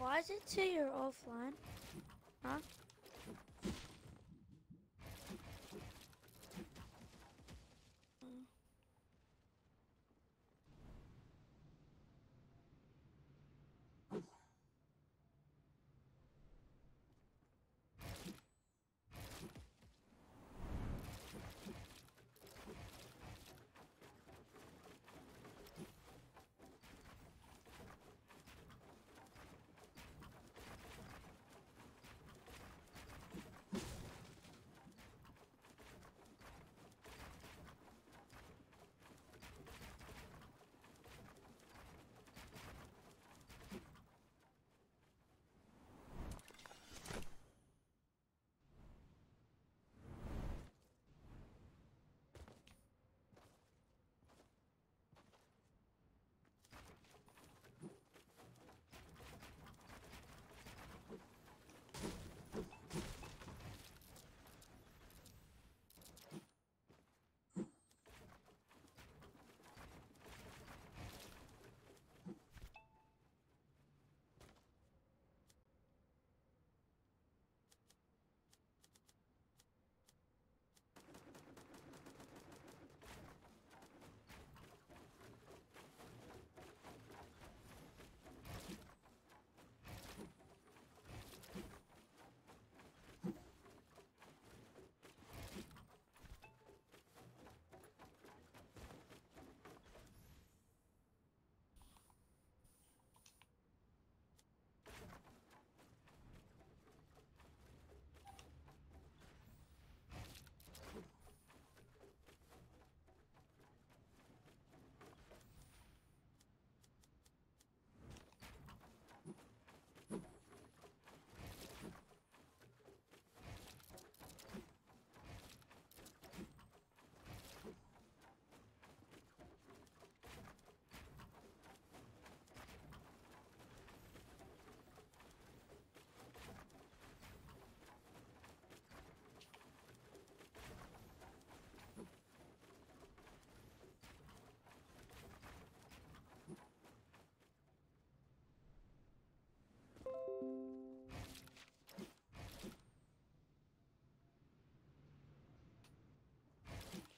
Why is it say you're offline? Huh?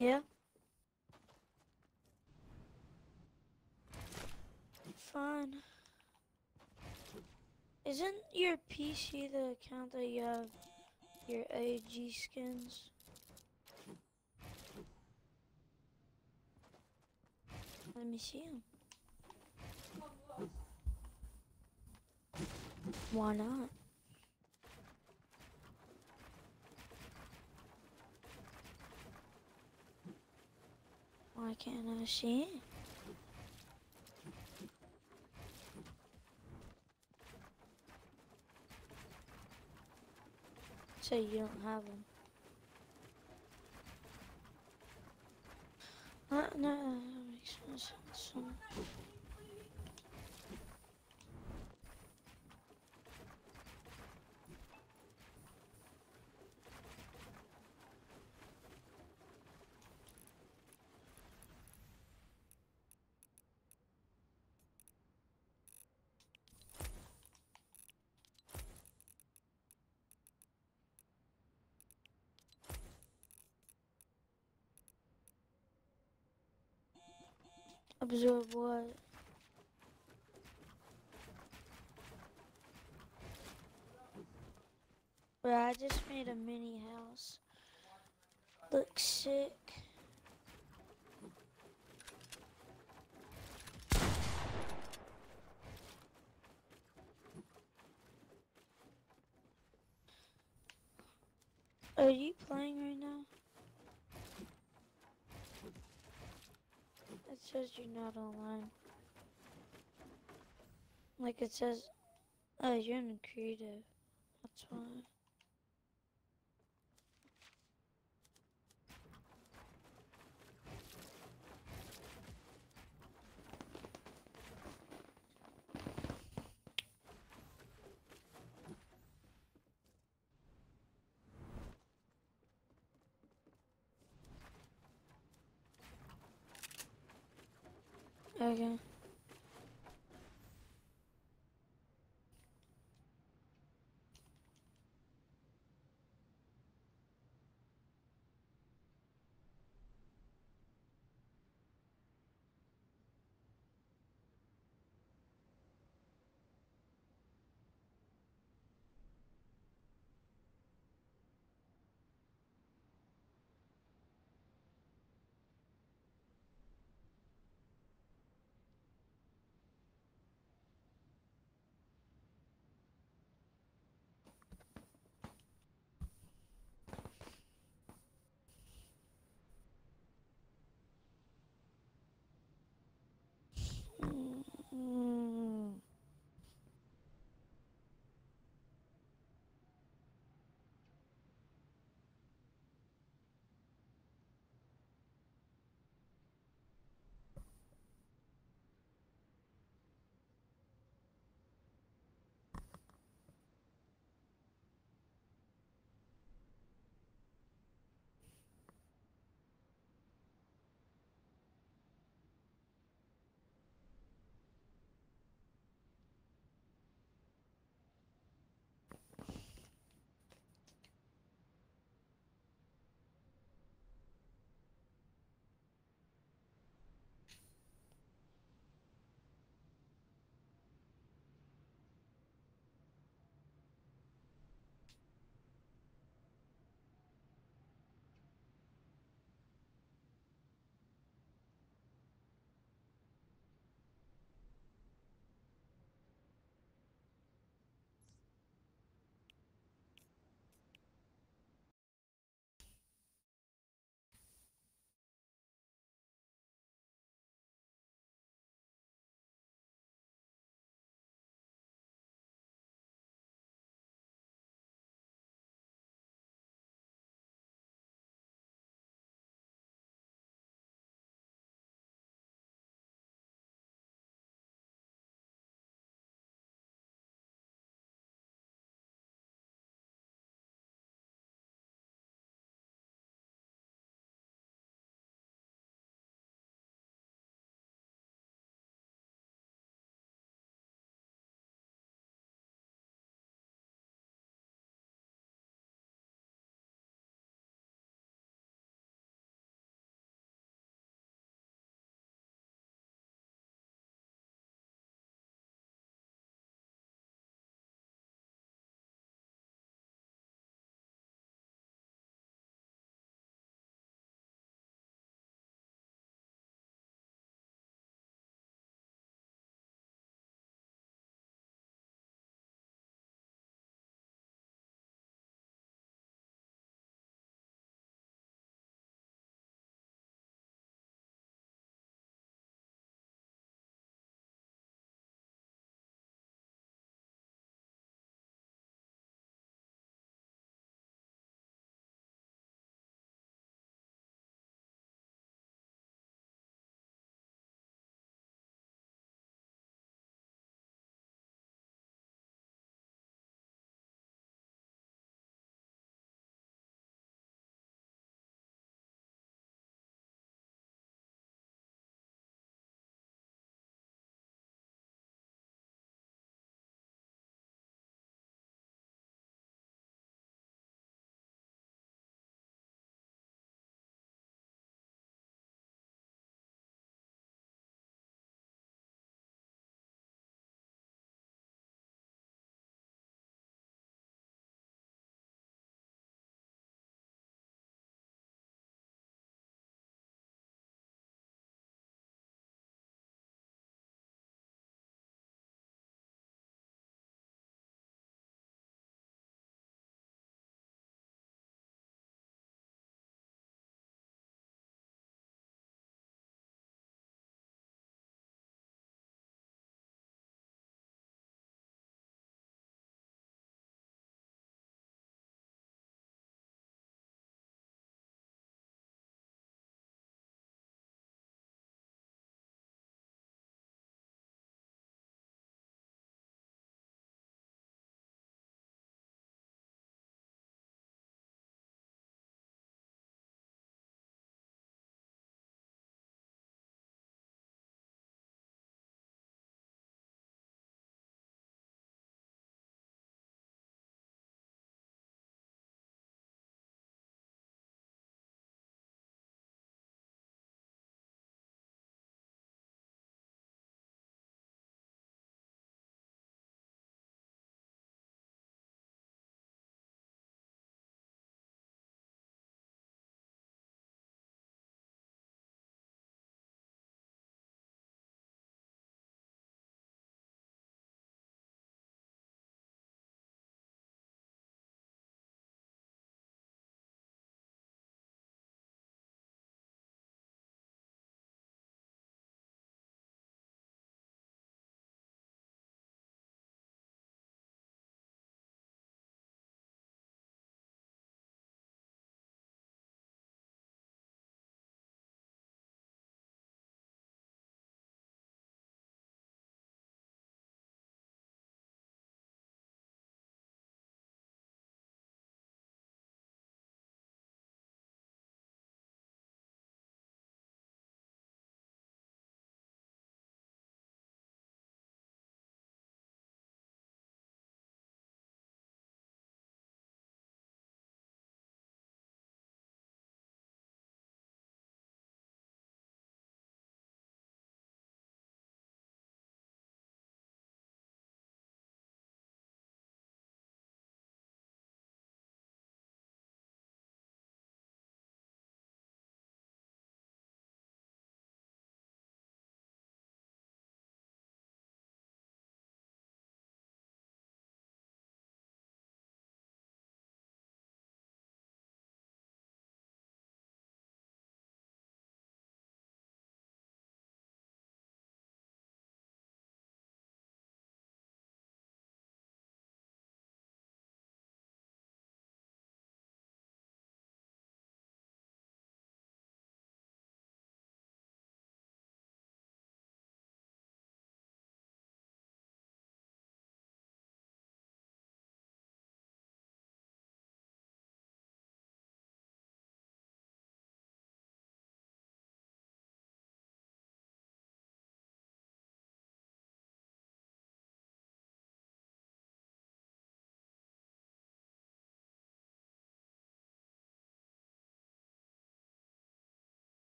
Yeah. Fine. Isn't your PC the account that you have your AG skins? Let me see them. Why not? Why can't I see it? So you don't have them. Uh, no, that makes no sense. Absorb what? Bro, I just made a mini house. Looks sick. Are you playing right now? It says you're not online. Like it says, oh, you're in creative. That's why. Okay. Mm.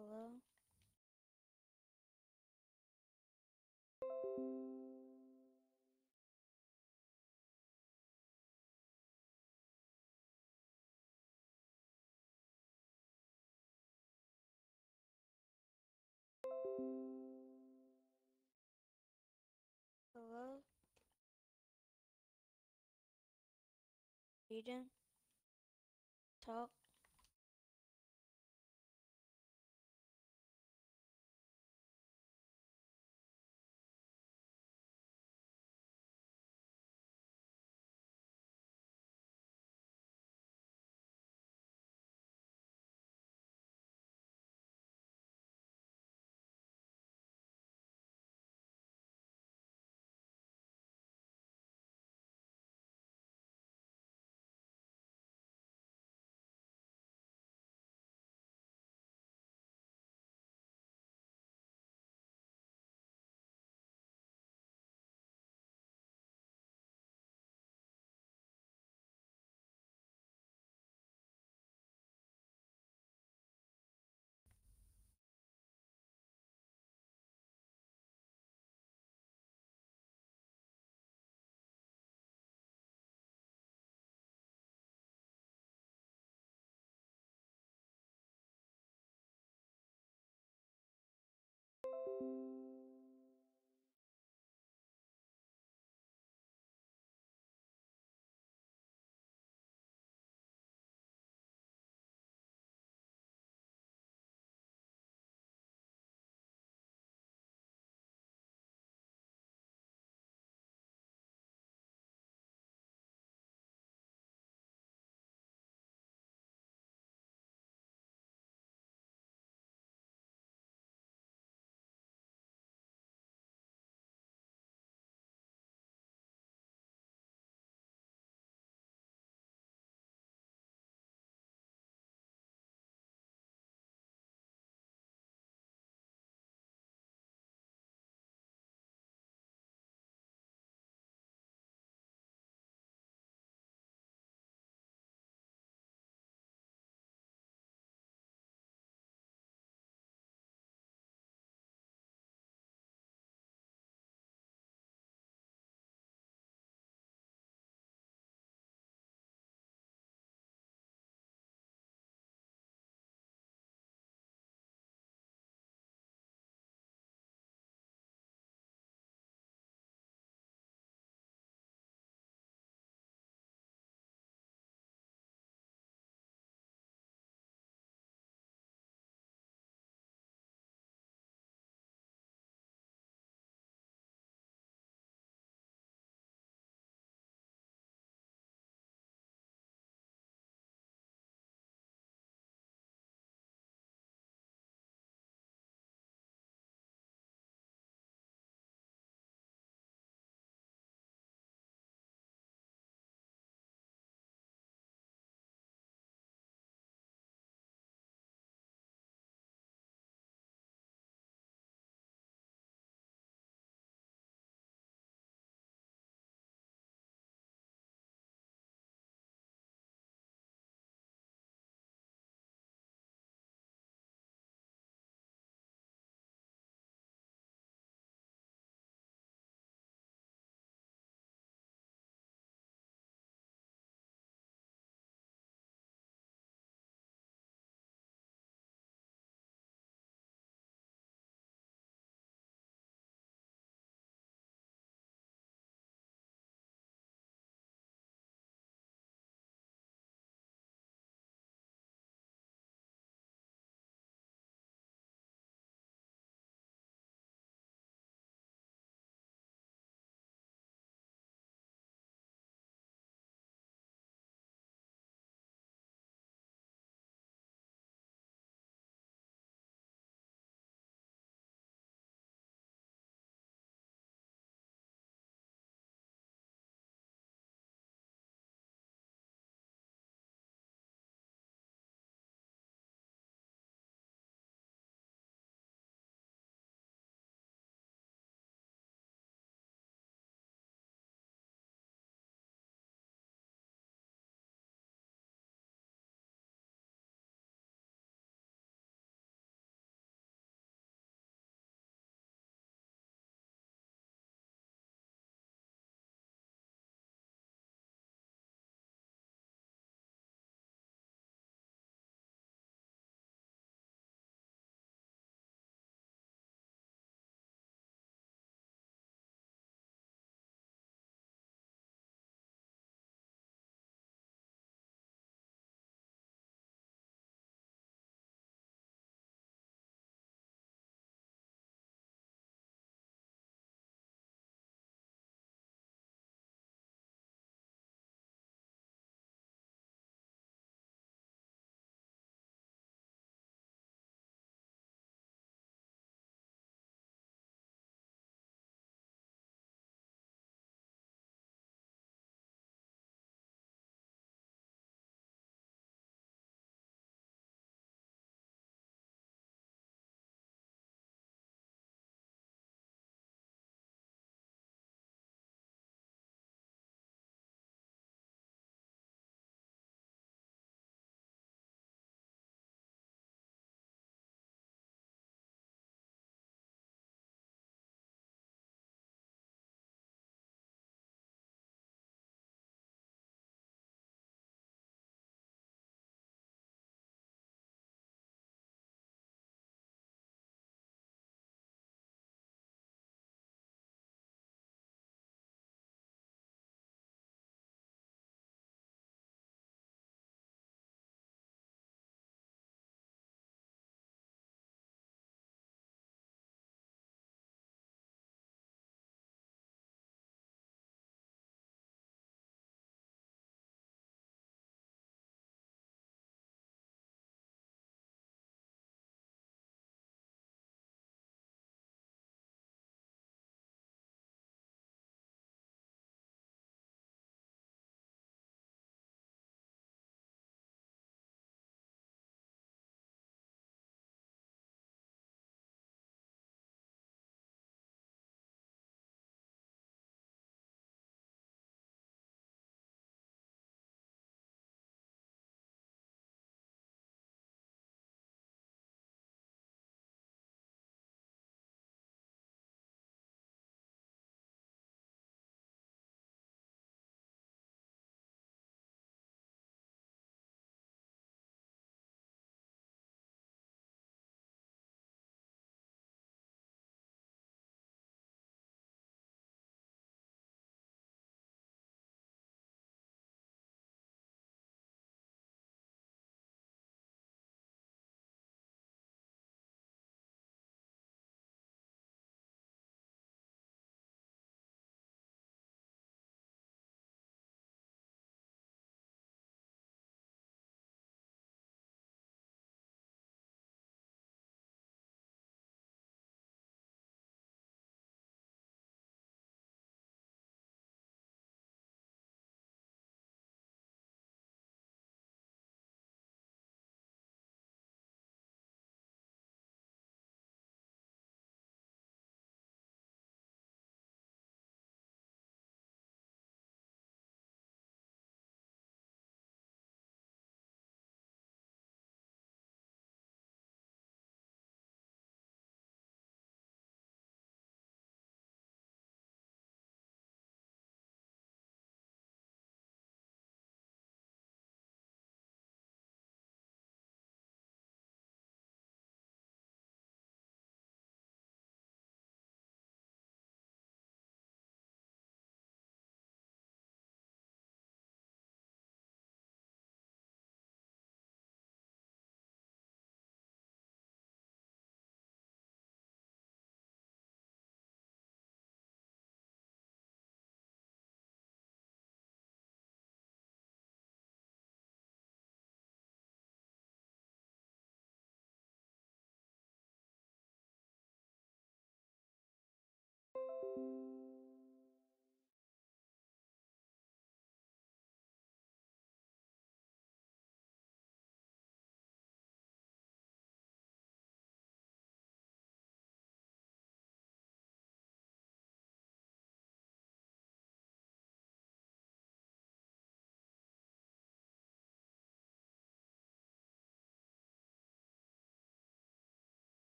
Hello? Hello? Eden? Talk?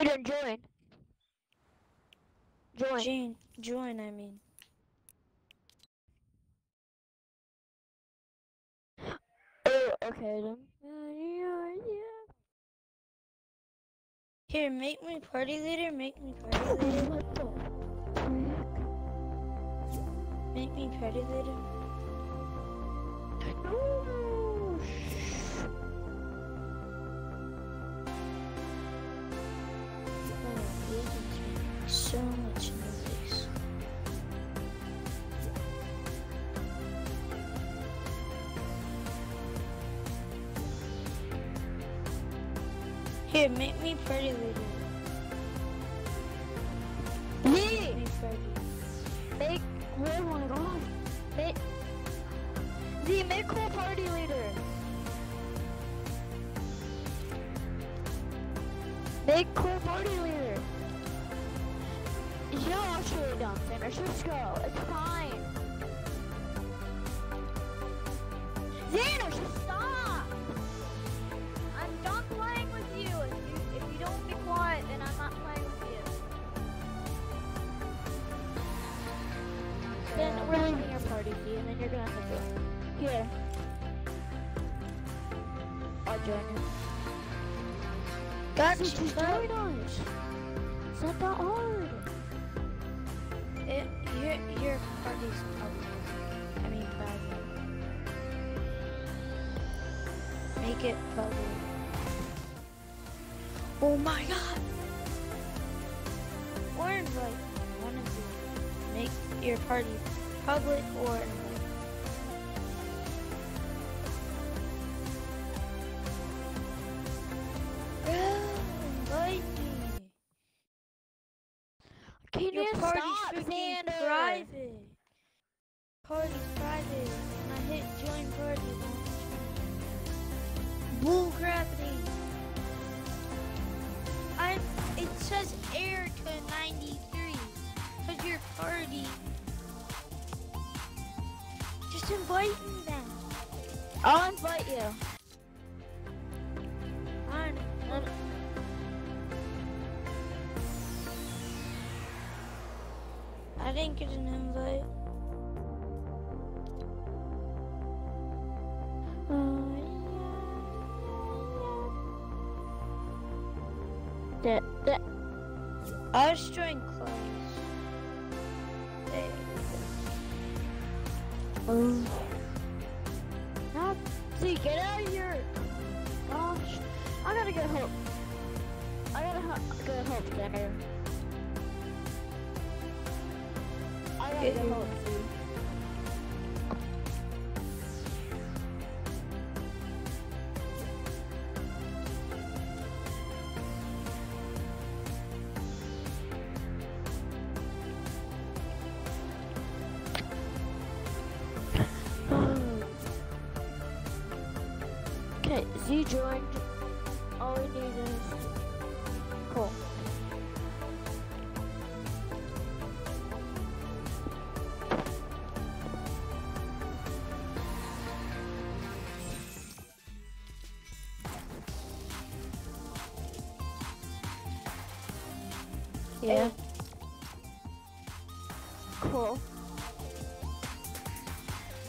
Aiden, join. Join. Join, join, I mean. Oh, okay then. Here, make me party leader, make me party leader, What the make me party leader. So much noise. Here, make me pretty leader. It's not that hard. It, your, your party's public. I mean. Make it public. Oh my god! Or invite one of you. Make your party public or That, I was join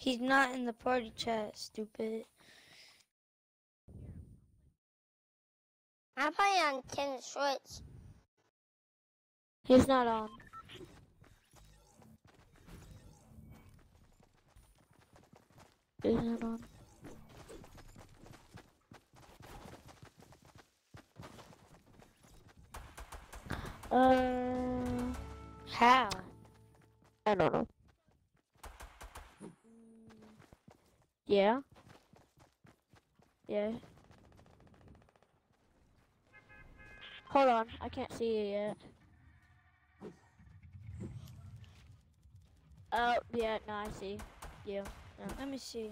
He's not in the party chat, stupid. I'm playing on Nintendo Switch. He's not on. He's not on. Uh, How? I don't know. Yeah. Yeah. Hold on, I can't see you yet. Oh, yeah, no, I see you. Let me see.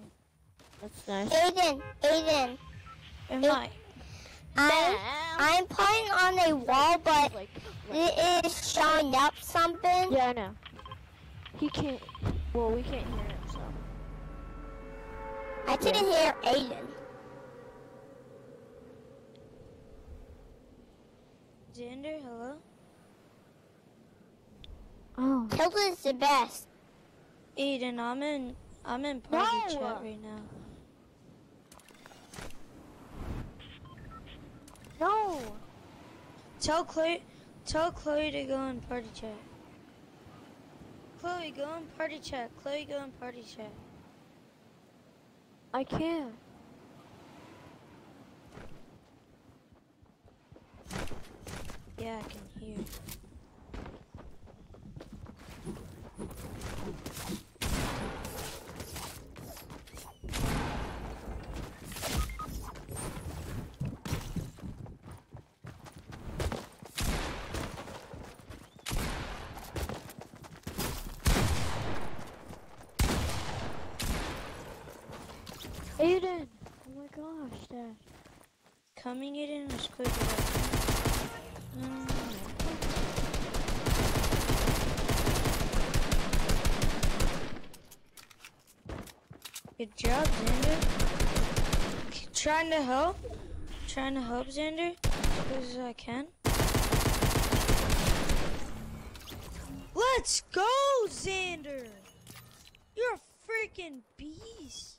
That's nice. Aiden, Aiden, Am It- I? I'm, I'm playing on a wall, but like, it is showing up something. yeah, I know. He can't. Well, we can't hear him, so. I didn't hear Aiden. Xander, hello? Oh. Tilda's the best. Aiden, I'm in I'm in party No. chat right now. No. Tell Chloe tell Chloe to go in party chat. Chloe, go in party chat. Chloe, go in party chat. I can't. Yeah, I can hear. Aiden. Oh my gosh, Dad. Coming it in as quick as I can. No. Good job, Xander. Trying to help. Trying to help Xander as quick as I can. Let's go, Xander! You're a freaking beast.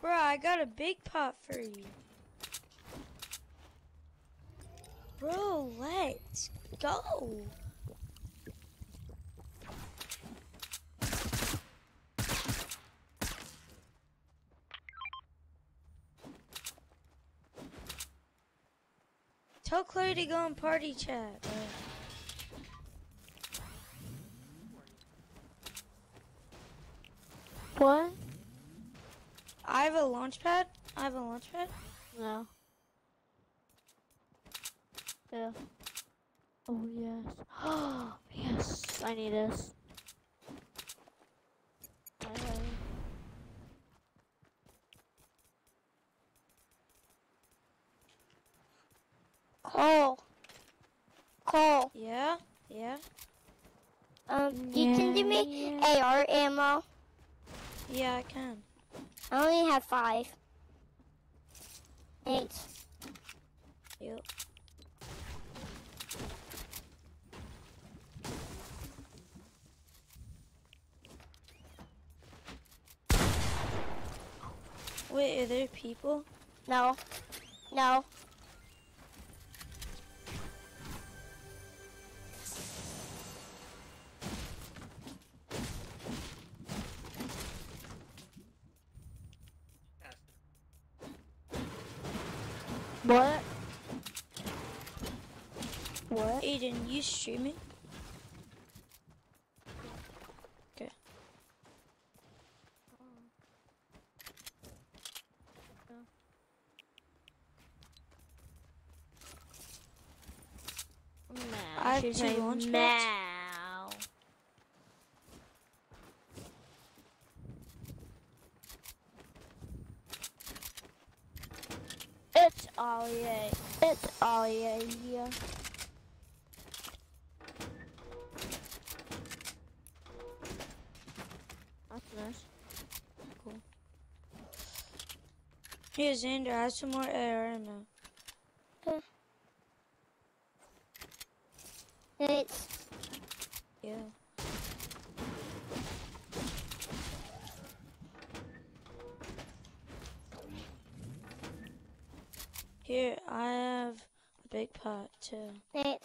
Bro, I got a big pot for you. Bro, let's go. Tell Chloe to go in party chat. bro. What? I have a launch pad. I have a launch pad. No. Yeah. Oh yes. Oh, yes, I need this. Alright. Cole. Cole. Yeah, yeah, Um, you can give me AR ammo. yeah. I can. I only have five. Eight. Yep. Wait, are there people? No. No. What? What? Aiden, you streaming? Okay. My launch. Meow. It's Ollie. It's Ollie here. That's nice. Here, Xander, I have some more AR ammo. Eight. Yeah. Here, I have a big pot too. Eight.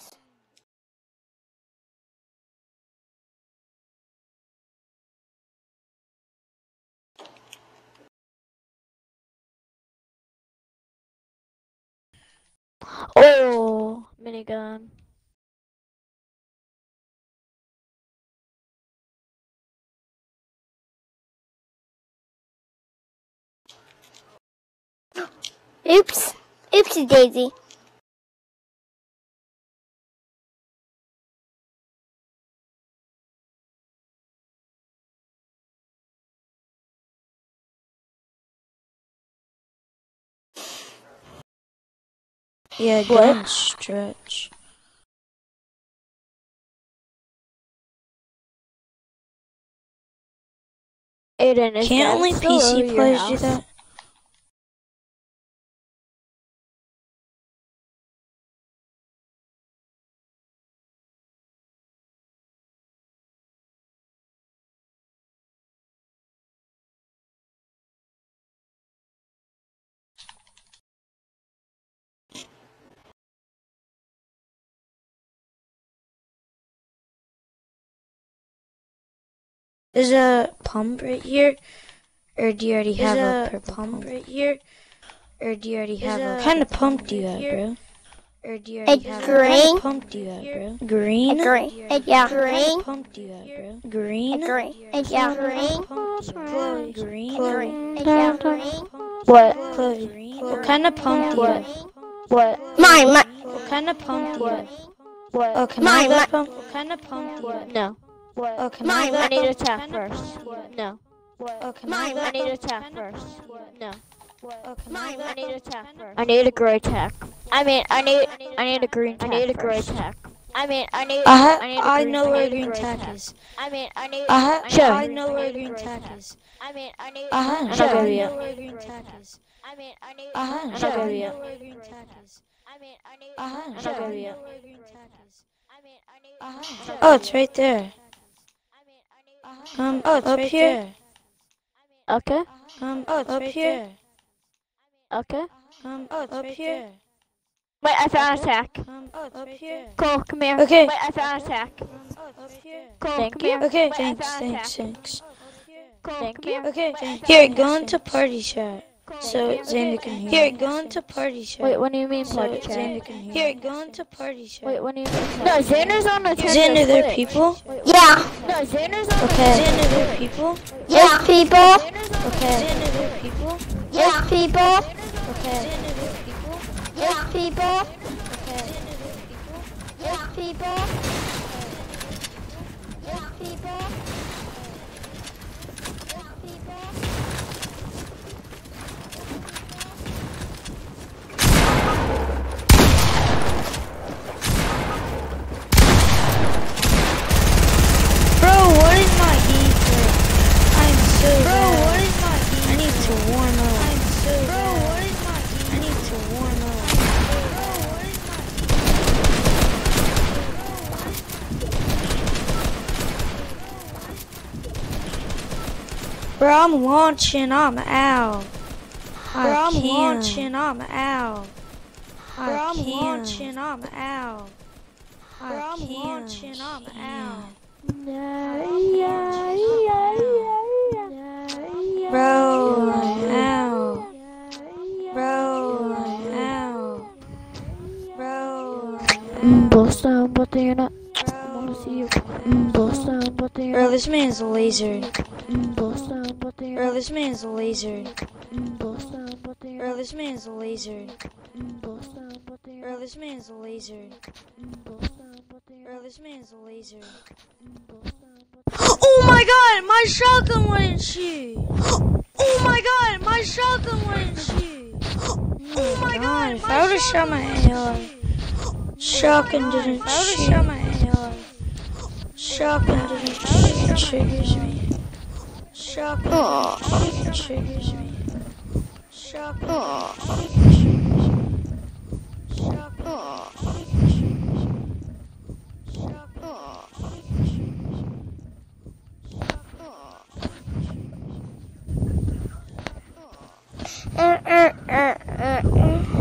Oh, minigun. Oops. Oopsie daisy. Yeah, What? don't stretch. Aiden, is Can't only PC players do that? Is a pump right here? Or do you already Is have a a purple pump right here? Or do you already have a... What kind of pump do you have, bro? Or do you already A have green. What kind of pump do you have, bro? Green? A green. A yeah, What kind green. of pump do you have, bro? A Green? green. A yeah, green. Chloe. Green? Green. Yeah, green. What? What kind of pump do you have? What? Mine, mine. What kind of pump do you have? What? Oh, can I have that pump? What kind of pump do you have? No. What? Can I have Mine, I need a pump? tap What first. pump do you have? No. Can Mine, I need a pump? tap What kind of first. pump do you have? No. Can I Mine, I need a pump? tap first. I need a gray tack. I mean, I need, I need a green. I need a gray tack. I mean, I need. I, ha- I need a I know where need green gray tack tack. is. I mean, I need. Uh-huh. I, ha- I Show. need a I green- know where need green gray tack tack. is. I mean, I need. Uh-huh. I, ha- I'm Show. gonna I know it. where green tack uh-huh. is. I mean, I need. I, ha- I'm Show. gonna I know it. where green tack is. I mean, I need. I, ha- I'm Show. not I know where green tack is. I mean, I need. I, ha- Show. Oh, it's right there. I mean, I need. I, ha- Um, oh, it's Up right here? there. Okay. Um, oh, it's Up right here? there. Okay. Um, oh, it's Up right here? there. Wait, I found a Okay. tack. Um, oh, Up here. Cole, come here. Okay. Wait, I found a tack. Um, oh, it's right. Cole, Thank come here. Okay, Wait, thanks, thanks, thanks. Cole, Thank come here. Okay, Wait, here, go into party chat. Cole, So here. Xander can hear. Here, go into party chat. Wait, what do you mean so party Xander can hear. Here, go into party chat. Wait, what do you mean? No, Xander's on the Xander, there are people? Yeah. No, Xander's on Okay. the Xander, there are people? Yeah, people. Okay. Xander, there are people? Yeah, people. Okay. Xander, there people? Yeah, people. Okay. Yeah, people. Yeah, people. Yeah, people. Bro, what is my ether? I'm so Bro, what is my ether? I need to warm up. I'm so Bro, what is my? I need to warm up. Bro, what is my Bro, I'm launching, I'm out. Bro, I'm launching, I'm out. Bro, I'm launching, I'm out. Bro, I'm launching, I'm out. Bro, I'm out. Bro, out. Bro, out. Bro, see you. Boston, but they're Bro, this man's lasered. Boston, but they're Bro, this man's lasered. Boston, but they're Bro, this man's lasered. Boston, but they're Bro, this man's but they're Bro, this man's lasered. Boston, Oh my god, my shotgun wouldn't shoot. Oh my god, my shotgun wouldn't shoot. Oh, oh my god, if I would have shot my AR. Oh shotgun didn't shoot. I would have shot my AR. Shotgun didn't shoot. Triggers me. Shotgun. Oh. It triggers me. Shotgun didn't shoot. It triggers me. Shotgun shoot. It triggers me. Shotgun didn't shoot. Yeah.